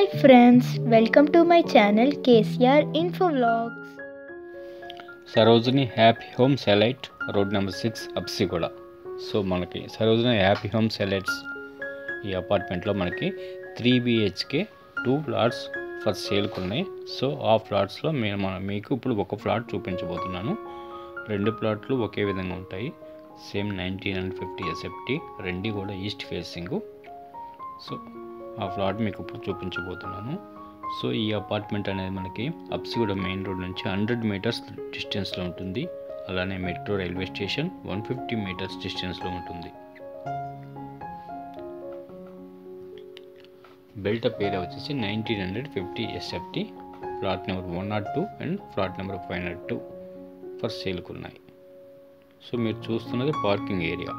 Hi friends welcome to my channel KCR info Vlogs. Sarojini happy home Celite road number six Habsiguda. So మనకి Sarojini happy home సెలైట్స్ ఈ అపార్ట్మెంట్లో మనకి three BHK two flats for సేల్కి ఉన్నాయి so ఆ ఫ్లాట్స్లో నేను మన మీకు ఇప్పుడు ఒక ఫ్లాట్ చూపించబోతున్నాను. రెండు ప్లాట్లు ఒకే విధంగా ఉంటాయి. Same nineteen and fifty SFT రెండు కూడా ఈస్ట్ ఫేసింగ్ సో ఆ ఫ్లాట్ మీకు ఇప్పుడు చూపించబోతున్నాను. సో ఈ అపార్ట్మెంట్ అనేది మనకి అప్సిగూడ మెయిన్ రోడ్ నుంచి హండ్రెడ్ మీటర్స్ డిస్టెన్స్లో ఉంటుంది. అలానే metro railway station one fifty metres డిస్టెన్స్లో ఉంటుంది. బిల్టప్ ఏరియా వచ్చేసి nineteen hundred fifty SFT. Flat number one nought two and flat number five nought two for సేల్కు ఉన్నాయి సో మీరు చూస్తున్నది parking area.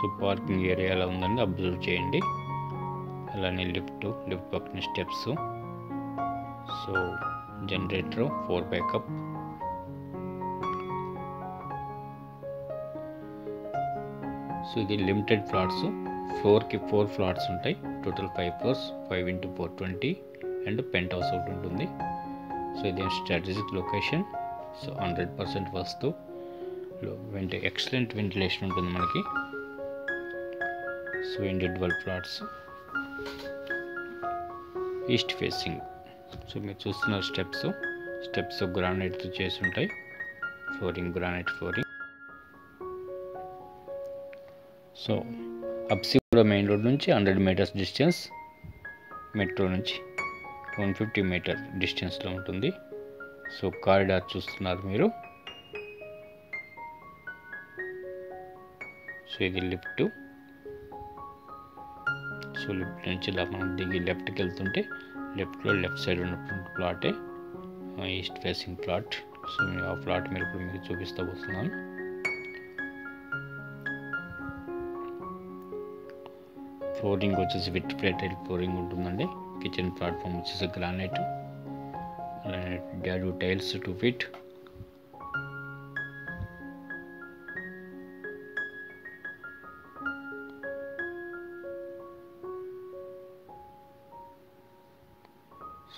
So parking area ఎలా ఉందని అబ్జర్వ్ చేయండి. అలానే లిఫ్ట్ లిఫ్ట్ పక్కన steps. So generator for backup. So ఇది limited flats. ఫ్లోర్కి ఫోర్ ఫ్లాట్స్ ఉంటాయి. Total five floors five into four twenty and penthouse ఒకటి ఉంటుంది. సో ఇది strategic location? So hundred percent vastu వెంట ఎక్సలెంట్ వెంటిలేషన్ ఉంటుంది మనకి. So individual flats. East facing. So మీరు చూస్తున్న స్టెప్స్. స్టెప్స్ గ్రానైట్తో చేసి ఉంటాయి. Flooring granite flooring so Habsiguda main road నుంచి హండ్రెడ్ మీటర్స్ డిస్టెన్స్ మెట్రో నుంచి వన్ ఫిఫ్టీ మీటర్ డిస్టెన్స్లో ఉంటుంది. సో కారిడార్ చూస్తున్నారు మీరు. సో ఇది లిఫ్ట్ సో లిఫ్ట్ నుంచి ఇలా మనం దిగి లెఫ్ట్కి వెళ్తుంటే లెఫ్ట్లో లెఫ్ట్ సైడ్ ఉన్నటువంటి ప్లాటే ఈస్ట్ ఫేసింగ్ ప్లాట్. సో మీరు ఆ ప్లాట్ మీరు ఇప్పుడు మీకు చూపిస్తూ పోతున్నాను. ఫ్లోరింగ్ వచ్చేసి విత్ ప్లేటెడ్ ఫ్లోరింగ్ ఉంటుందండి. కిచెన్ ప్లాట్ఫామ్ వచ్చేసి గ్రానైట్. అలానే dado tiles two feet.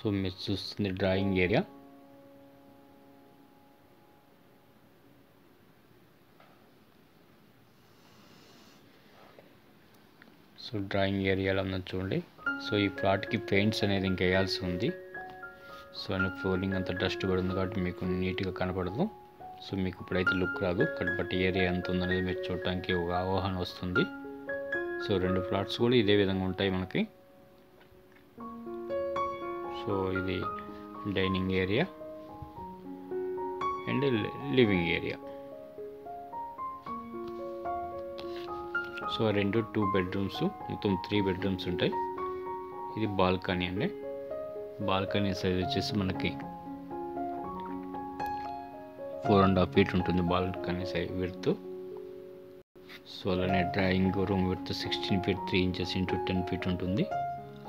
So మీరు చూస్తుంది డ్రాయింగ్ ఏరియా. సో డ్రాయింగ్ ఏరియాలో ఉన్నది చూడండి. సో ఈ ప్లాట్కి పెయింట్స్ అనేది ఇంకా వేయాల్సి ఉంది. సో అని ఫ్లోరింగ్ అంతా డస్ట్ పడుతుంది కాబట్టి మీకు నీట్గా కనపడదు. సో మీకు ఇప్పుడైతే లుక్ రాదు. బట్ ఏరియా ఎంత ఉందనేది మీరు చూడటానికి ఒక అవగాహన వస్తుంది. సో రెండు ఫ్లాట్స్ కూడా ఇదే విధంగా ఉంటాయి మనకి. సో ఇది dining area and living area. So రెండు టూ బెడ్రూమ్స్ మొత్తం త్రీ బెడ్రూమ్స్ ఉంటాయి. ఇది బాల్కనీ అండి. బాల్కనీ సైజ్ వచ్చేసి మనకి ఫోర్ అండ్ హాఫ్ ఫీట్ ఉంటుంది బాల్కనీ సైజ్ విడ్త్. సో అలానే drawing room width sixteen feet three inches into ten feet ఉంటుంది.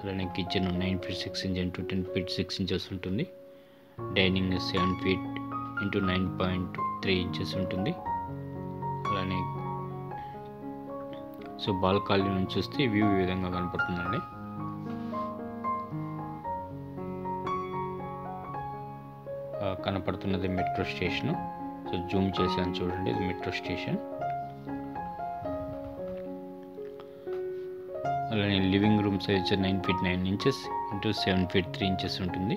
అలానే kitchen nine feet six inch into ten feet six inches ఉంటుంది. Dining seven feet into nine point three inches ఉంటుంది. అలానే so బాల్కాలీ నుంచి చూస్తే view ఈ విధంగా కనపడుతుందండి. కనపడుతున్నది మెట్రో స్టేషన్ సో జూమ్ చేశాను చూడండి ఇది మెట్రో స్టేషన్ అలానే living room size nine feet nine inches into seven feet three inches ఉంటుంది.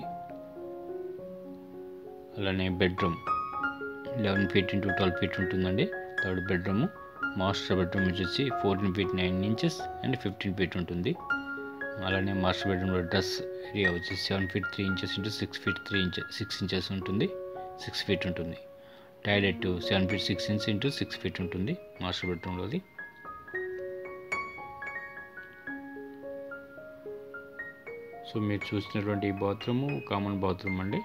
అలానే bedroom eleven feet into twelve feet ఉంటుందండి. థర్డ్ బెడ్రూమ్ మాస్టర్ బెడ్రూమ్ వచ్చేసి fourteen feet nine inches and fifteen feet ఉంటుంది. అలానే master బెడ్రూమ్లో dress area వచ్చేసి seven feet three inches into six feet three inches six inches ఉంటుంది. Six feet ఉంటుంది. Toilet seven feet six inches into six feet ఉంటుంది master బెడ్రూమ్లోది so మీరు చూసినటువంటి ఈ బాత్రూమ్ కామన్ బాత్రూమ్ అండి.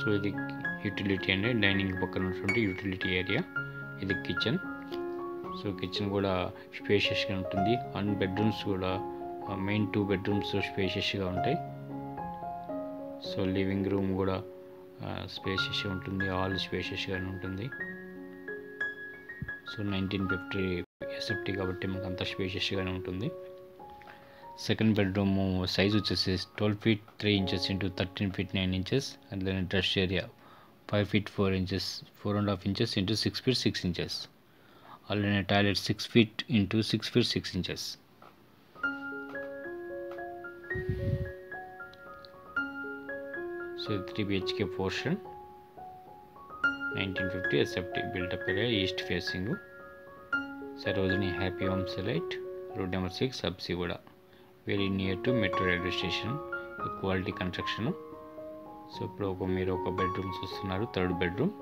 సో ఇది యూటిలిటీ అండి. డైనింగ్ పక్కన ఉన్నటువంటి యూటిలిటీ ఏరియా. ఇది కిచెన్. సో కిచెన్ కూడా స్పేషియస్గా ఉంటుంది. అండ్ బెడ్రూమ్స్ కూడా మెయిన్ టూ బెడ్రూమ్స్ స్పేషియస్గా ఉంటాయి. సో లివింగ్ రూమ్ కూడా స్పేషియస్ ఉంటుంది ఆల్ స్పేషియస్గానే ఉంటుంది. సో నైన్టీన్ ఫిఫ్టీ ఎస్ఎఫ్టీ కాబట్టి మనకు అంత స్పేషియస్గానే ఉంటుంది. సెకండ్ బెడ్రూమ్ సైజ్ వచ్చేసి twelve feet three inches into thirteen feet nine inches అందులో dress area five feet four inches four and half inches into six feet six inches. అలానే toilet six feet into six feet six inches. So three BHK portion. Nineteen fifty SFT built up area east facing. Sarojini happy home Celite. Road number six subsea కూడా very near to metro railway station. Quality construction. So ఇప్పుడు ఒక మీరు ఒక bedroom చూస్తున్నారు third bedroom.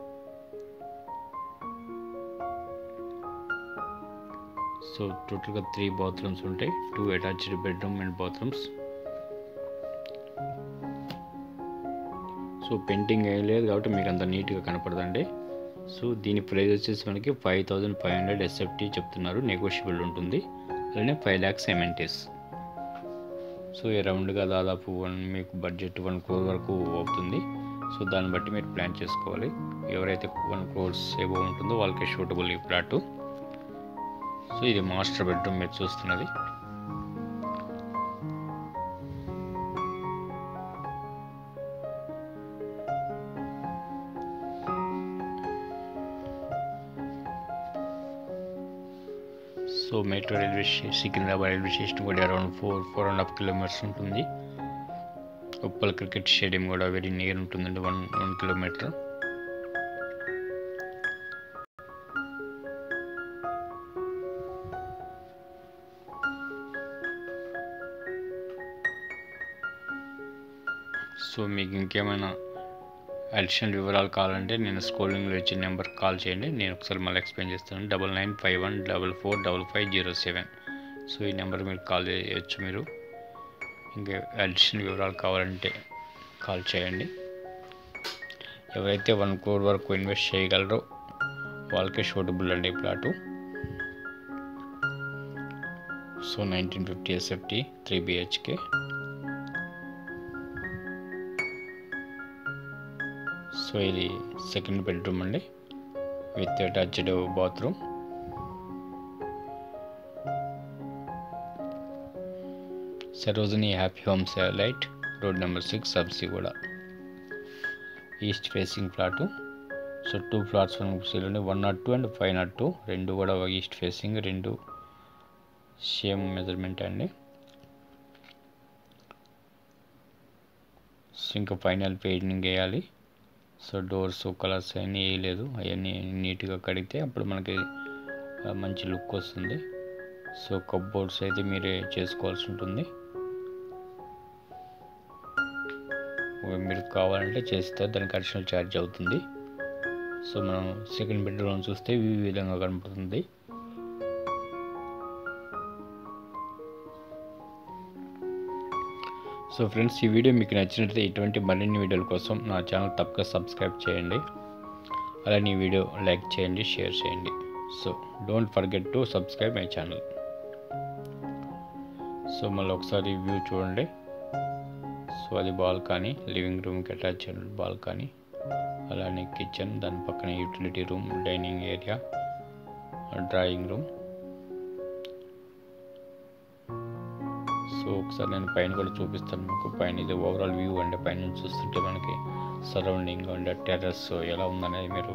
So టోటల్గా three bathrooms ఉంటాయి. Two attached bedroom and bathrooms. So painting ఏం లేదు కాబట్టి మీకు అంత నీట్గా కనపడదండి. సో దీని ప్రైస్ వచ్చేసి మనకి five thousand five hundred SFT చెప్తున్నారు. నెగోషియబుల్ ఉంటుంది. అలానే ఫైవ్ ల్యాక్స్ ఎంఎన్టీస్ సో అరౌండ్గా దాదాపు వన్ మీకు బడ్జెట్ వన్ క్రోర్ వరకు అవుతుంది. సో దాన్ని బట్టి మీరు ప్లాన్ చేసుకోవాలి. ఎవరైతే వన్ క్రోర్స్ ఏవో ఉంటుందో వాళ్ళకి షూటబుల్ ఈ ప్లాట్. సో ఇది మాస్టర్ బెడ్రూమ్ మీరు చూస్తున్నది. So metro railway station Secunderabad railway station కూడా around four four and half kilometres ఉంటుంది. ఉప్పల్ క్రికెట్ స్టేడియం కూడా వెరీ నియర్ ఉంటుందండి వన్ వన్ కిలోమీటర్. సో మీకు ఇంకేమైనా అడిషనల్ వివరాలు కావాలంటే నేను స్కూలింగ్లో ఇచ్చిన నెంబర్ కాల్ చేయండి. నేను ఒకసారి మళ్ళీ ఎక్స్ప్లెయిన్ చేస్తాను. Double nine five one double four double five zero seven so ఈ నెంబర్ మీరు కాల్ చేయొచ్చు మీరు. ఇంకా అడిషనల్ వివరాలు కావాలంటే కాల్ చేయండి. ఎవరైతే వన్ క్రోర్ వరకు ఇన్వెస్ట్ చేయగలరో వాళ్ళకే షూటబుల్ అండి plot. So nineteen fifty SFT three BHK so ఇది సెకండ్ బెడ్రూమ్ అండి with attached bathroom. Sarojini happy homes light road number six subsea కూడా. East facing flat. So two flats ఉన్నాయి one naught two and five naught two. రెండు కూడా east facing రెండు same measurement అండి. So ఇంకా final painting వేయాలి. So doors colours అవన్నీ వేయలేదు. అవన్నీ నీట్గా కడిగితే అప్పుడు మనకి మంచి లుక్ వస్తుంది. సో కప్బోర్డ్స్ అయితే మీరే చేసుకోవాల్సి ఉంటుంది. మీరు కావాలంటే చేస్తే దానికి అడిషనల్ ఛార్జ్ అవుతుంది. సో మనం సెకండ్ బెడ్రూమ్ చూస్తే ఈ విధంగా కనపడుతుంది. సో ఫ్రెండ్స్ ఈ వీడియో మీకు నచ్చినట్లయితే ఇటువంటి మరిన్ని వీడియోల కోసం నా ఛానల్ తప్పక సబ్స్క్రైబ్ చేయండి. అలానే ఈ వీడియో లైక్ చేయండి షేర్ చేయండి. So don't forget to subscribe my channel. So మళ్ళీ ఒకసారి వ్యూ చూడండి. సో అది బాల్కనీ లివింగ్ రూమ్కి అటాచ్ అయిన బాల్కనీ. అలానే కిచెన్ దాని పక్కన utility room dining area drawing room. So ఒకసారి నేను పైన కూడా చూపిస్తాను మీకు. పైన ఇది ఓవరాల్ వ్యూ అంటే పైన చూస్తుంటే మనకి సరౌండింగ్ అండ్ టెర్రస్ ఎలా ఉందనేది మీరు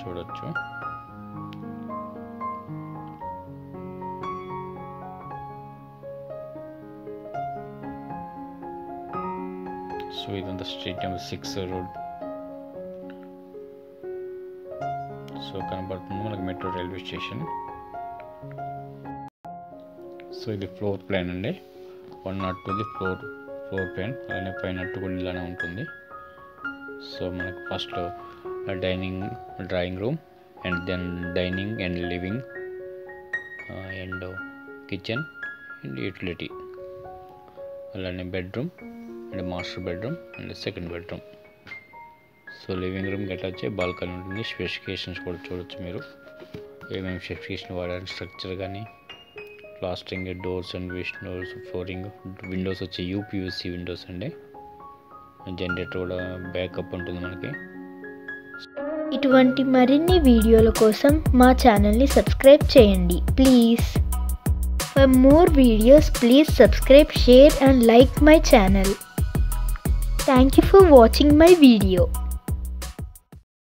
చూడొచ్చు. సో ఇదంతా street number six road so కనబడుతుంది మనకి మెట్రో రైల్వే స్టేషన్ సో ఇది ఫ్లోర్ ప్లాన్ అండి. వన్ నాట్ టూది ఫ్లోర్ ఫ్లోర్ పెయిన్ అలానే పైన కూడా ఇలానే ఉంటుంది. సో మనకు first dining drawing room and then dining and living and kitchen and utility అలానే bedroom and master bedroom and second bedroom so living room గట్లా వచ్చే బాల్కనీ ఉంటుంది. స్పెసిఫికేషన్స్ కూడా చూడొచ్చు మీరు. ఏమేమి స్పెసిఫికేషన్ వాడారు స్ట్రక్చర్ కానీ plastering doors and windows flooring windows వచ్చి యూపీయూసీ విండోస్ అండి. జనరేటర్ కూడా బ్యాకప్ ఉంటుంది మనకి. ఇటువంటి మరిన్ని వీడియోల కోసం మా ఛానల్ని సబ్స్క్రైబ్ చేయండి please. For more videos please subscribe share and like my channel. Thank you for watching my video.